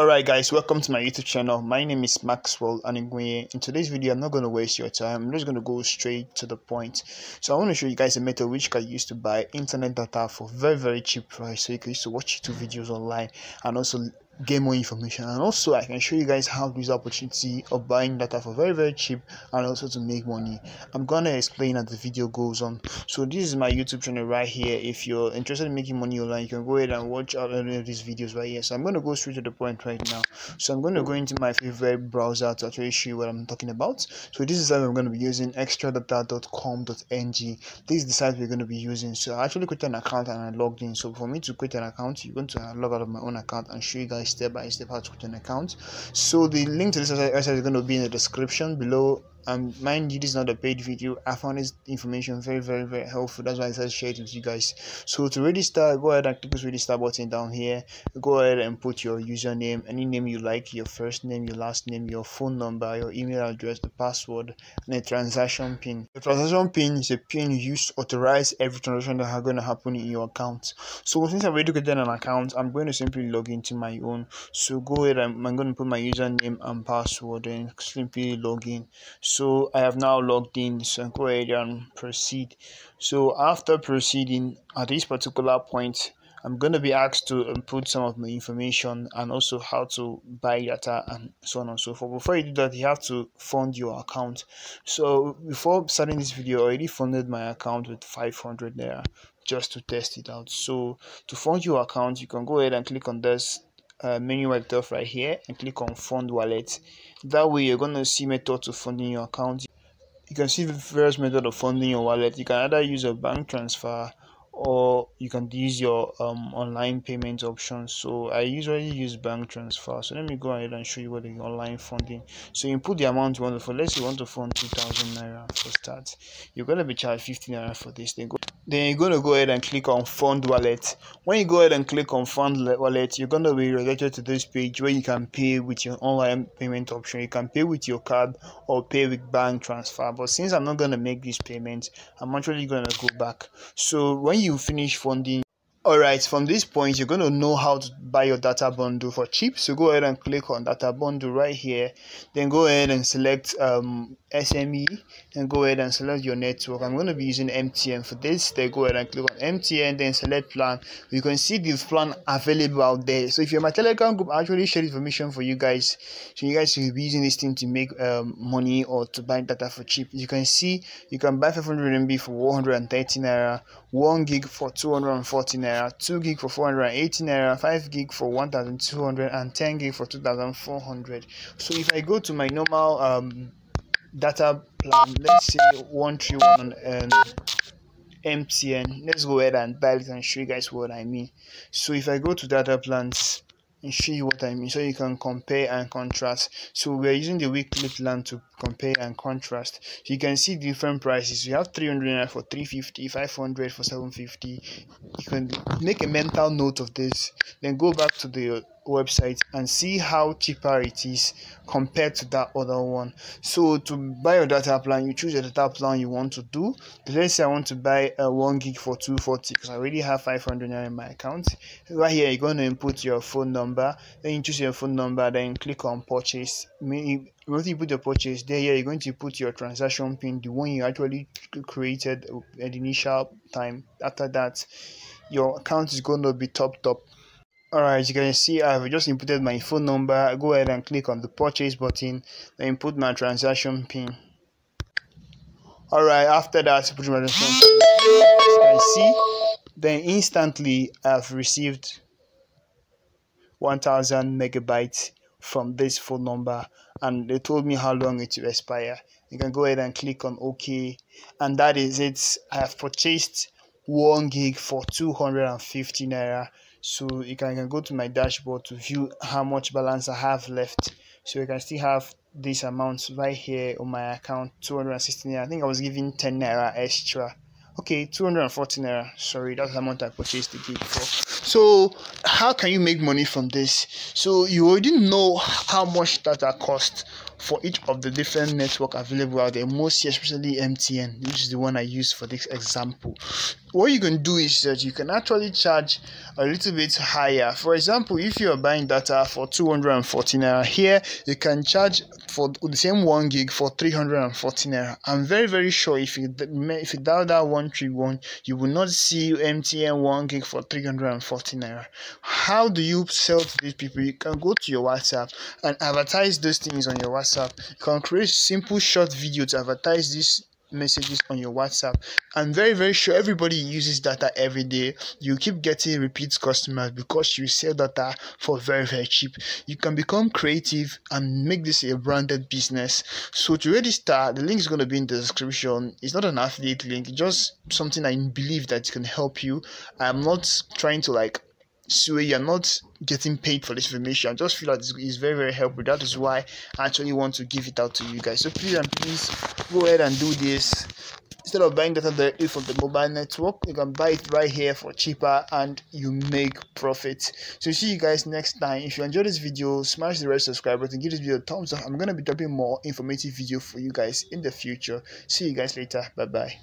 Alright guys, welcome to my YouTube channel. My name is Maxwell Anaekwuonye. In today's video, I'm not going to waste your time. I'm just going to go straight to the point. So I want to show you guys a method which you can use to buy internet data for very very cheap price. So you can use to watch YouTube videos online and also get more information. And also i can show you guys how to use opportunity of buying data for very very cheap and also to make money. I'm gonna explain as the video goes on. So this is my youtube channel right here. If you're interested in making money online you can go ahead and watch all of these videos right here. So i'm to go straight to the point right now. So i'm going to go into my favorite browser to actually show you what i'm talking about. So this is how i'm going to be using extradata.com.ng this is the site we're going to be using. So i actually created an account and i logged in. So for me to create an account you're going to log out of my own account and show you guys step by step how to create an account. So the link to this website is going to be in the description below um, mind you this is not a paid video. I found this information very very very helpful. That's why i said share it with you guys. So to register go ahead and click this register button down here. Go ahead and put your username any name you like your first name your last name your phone number your email address the password and a transaction pin. The transaction pin is a pin used to authorize every transaction that are going to happen in your account. So since i've already created an account i'm going to simply log into my own. So go ahead and i'm going to put my username and password and simply log in I have now logged in so go ahead and proceed so after proceeding at this particular point I'm going to be asked to input some of my information and also how to buy data and so on and so forth. Before you do that, you have to fund your account. So before starting this video, I already funded my account with 500 there just to test it out. So to fund your account, you can go ahead and click on this uh, menu right off right here and click on fund wallet. That way you're going to see method to funding your account. You can see the various method of funding your wallet. You can either use a bank transfer or you can use your um, online payment options so i usually use bank transfer. So let me go ahead and show you what the online funding. So you put the amount you want to fund. Let's say you want to fund 2000 naira for start. You're going to be charged 15 naira for this thing then you're going to go ahead and click on fund wallet. When you go ahead and click on fund wallet you're going to be redirected to this page where you can pay with your online payment option. You can pay with your card or pay with bank transfer but since i'm not going to make this payment i'm actually going to go back. So when you finish funding Alright, from this point, you're going to know how to buy your data bundle for cheap. So go ahead and click on data bundle right here. Then go ahead and select um, SME. Then go ahead and select your network. I'm going to be using MTN for this. Then go ahead and click on MTN. Then select plan. You can see the plan available out there. So if you're my Telegram group, I actually share information for you guys. So you guys will be using this thing to make um, money or to buy data for cheap. You can see you can buy 500 MB for 130 naira, 1 gig for 240 naira naira 2 gig for 480 naira 5 gig for 1200 and 10 gig for 2400 so if i go to my normal um, data plan let's say 131 and mtn let's go ahead and dial it and show you guys what i mean. So if i go to data plans you what I mean so you can compare and contrast. So we're using the weekly plan to compare and contrast. So you can see different prices. You have 300 for 350, 500 for 750. You can make a mental note of this, then go back to the website and see how cheaper it is compared to that other one. So to buy your data plan you choose the data plan you want to do. Let's say i want to buy a 1 gig for 240 because i already have 500 in my account. Right here you're going to input your phone number. Then you choose your phone number then click on purchase. Once you put your purchase there here you're going to put your transaction pin the one you actually created at the initial time. After that your account is going to be topped up Alright, you can see I've just inputted my phone number. Go ahead and click on the purchase button. Then input my transaction pin. Alright, after that, put my transaction pin. As you can see, then instantly I've received 1000 megabytes from this phone number and they told me how long it will expire. You can go ahead and click on OK, and that is it. I have purchased one gig for 250 naira so you can, you can go to my dashboard to view how much balance I have left. So you can still have this amount right here on my account 216 I think I was given 10 naira extra okay 240 naira. Sorry that's the amount i purchased the gig for. So how can you make money from this? So you already know how much data cost for each of the different network available out there most especially mtn which is the one i use for this example. What you can do is that you can actually charge a little bit higher. For example if you are buying data for 240 naira here you can charge for the same one gig for 340 naira. I'm very very sure if you if you dial that one three one you will not see mtn one gig for 340 naira. How do you sell to these people? You can go to your whatsapp and advertise those things on your whatsapp. You can create simple short video to advertise this messages on your WhatsApp. I'm very, very sure everybody uses data every day. You keep getting repeat customers because you sell data for very, very cheap. You can become creative and make this a branded business. So to register, the link is going to be in the description. It's not an affiliate link, just something I believe that can help you. I'm not trying to like so you're not getting paid for this information. I just feel like it's very, very helpful. That is why I actually want to give it out to you guys. So please and please go ahead and do this. Instead of buying data directly from the mobile network, you can buy it right here for cheaper and you make profit. So see you guys next time. If you enjoyed this video, smash the red subscribe button, give this video a thumbs up. I'm gonna be dropping more informative video for you guys in the future. See you guys later. Bye bye.